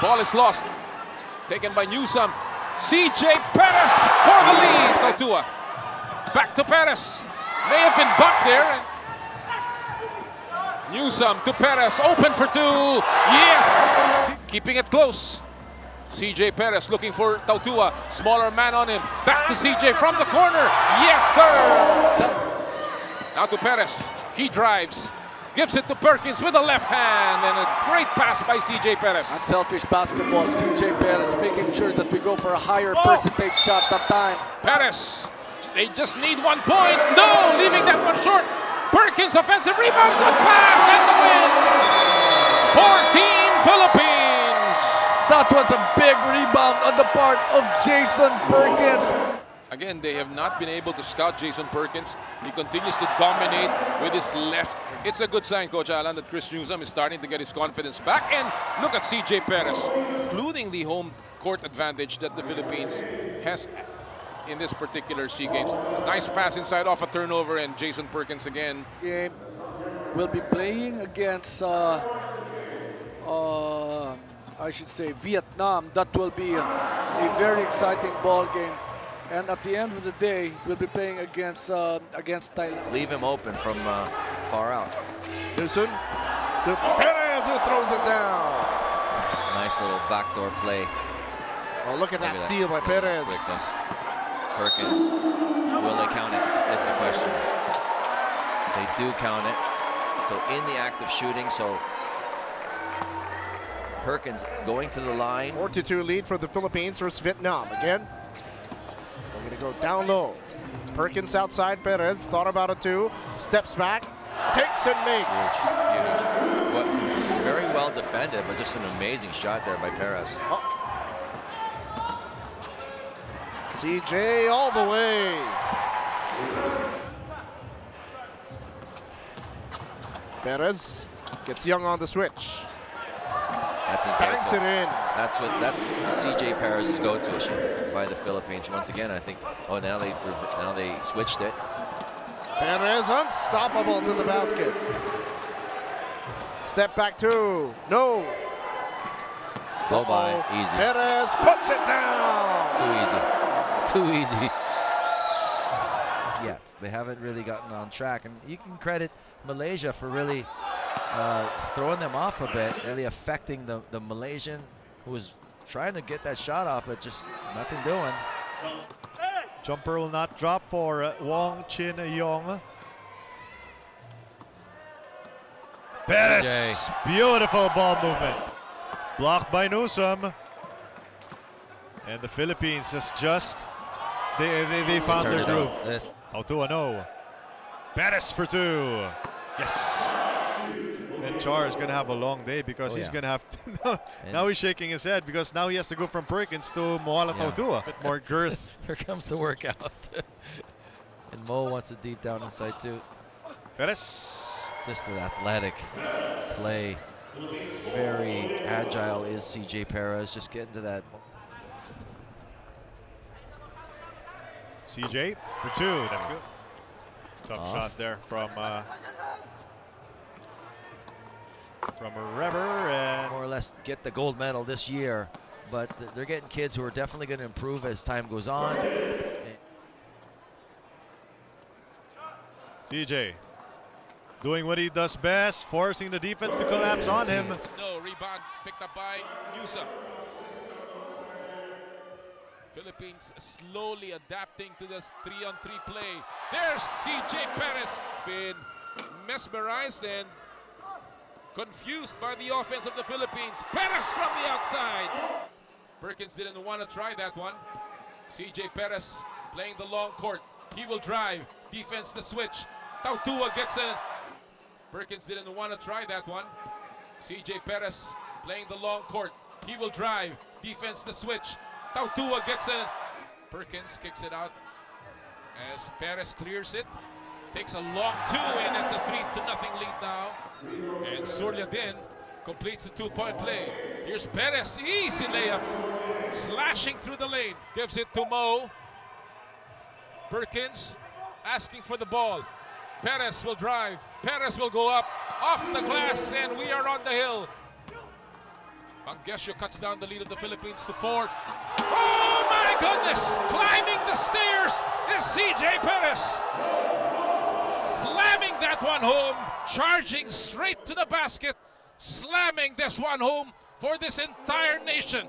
Ball is lost. Taken by Newsome. CJ Perez for the lead. Tautua. Back to Perez. May have been bucked there. Newsome to Perez. Open for two. Yes! Keeping it close. CJ Perez looking for Tautua. Smaller man on him. Back to CJ from the corner. Yes, sir! Now to Perez. He drives. Gives it to Perkins with the left hand. And a great pass by CJ Perez. Unselfish basketball. CJ Perez making sure that we go for a higher Oh. percentage shot that time. Perez. They just need one point. No, leaving that one short. Perkins offensive rebound. Good pass and the win. 14 Philippines. That was a big rebound on the part of Jason Perkins. Again, they have not been able to scout Jason Perkins. He continues to dominate with his left. It's a good sign, Coach Alan, that Chris Newsome is starting to get his confidence back. And look at CJ Perez, including the home court advantage that the Philippines has in this particular SEA Games. Nice pass inside off a turnover, and Jason Perkins again. Game will be playing against, uh, uh, I should say, Vietnam. That will be a, a very exciting ball game. And at the end of the day, we'll be playing against uh, against Thailand. Leave him open from uh, far out. Newsome to Perez who throws it down. Nice little backdoor play. Oh, look at that Look at steal by Perez. Quickness. Perkins. Will they count it? Is the question. They do count it. So in the act of shooting, so Perkins going to the line. 4-2 lead for the Philippines versus Vietnam. Again, to go down low. Perkins outside Perez, thought about it too. Steps back, takes and makes. Huge. What, very well defended, but just an amazing shot there by Perez. Oh. CJ all the way. Perez gets Young on the switch. That's his Banks go-to. it in. That's what that's CJ Perez's go-to shot by the Philippines. Once again, I think. Oh, now they now they switched it. Perez unstoppable to the basket. Step back two. No. Go by easy. Perez puts it down. Too easy. Too easy. Yet they haven't really gotten on track, and you can credit Malaysia for really uh, throwing them off a bit, really affecting the the Malaysian who was trying to get that shot off, but just nothing doing. Jumper will not drop for uh, Wong Chin Yong. Perez, Jay. beautiful ball movement. Blocked by Newsome. And the Philippines has just, they, they, they found their groove. Oh, on. It's- Autua no. Oh. Perez for two. Yes. And Char is going to have a long day because Oh, he's yeah. going to have to. now he's shaking his head because now he has to go from Perkins to Moala Yeah. Tautua. Bit more girth. Here comes the workout. and Mo wants it deep down inside too. Perez. Just an athletic play. Very agile is CJ Perez. Just getting to that. CJ for two. That's good. Tough Off. shot there from uh, from a Reber and more or less get the gold medal this year. But th- they're getting kids who are definitely going to improve as time goes on. CJ doing what he does best, forcing the defense to collapse on him. No, rebound picked up by Newsome. Philippines slowly adapting to this three-on-three play. There's CJ Perez. He's been mesmerized and confused by the offense of the Philippines. Perez from the outside. Perkins didn't want to try that one. CJ Perez playing the long court. He will drive. Defense the switch. Tautua gets it. Perkins didn't want to try that one. CJ Perez playing the long court. He will drive. Defense the switch. Tautua gets it. Perkins kicks it out as Perez clears it. Takes a long two, and it's a three to nothing lead now. And Suryadin completes the two-point play. Here's Perez, easy layup, slashing through the lane. Gives it to Mo. Perkins asking for the ball. Perez will drive. Perez will go up off the glass, and we are on the hill. Bangesio cuts down the lead of the Philippines to four. Oh my goodness! Climbing the stairs is CJ Perez. Slamming that one home, charging straight to the basket, slamming this one home for this entire nation.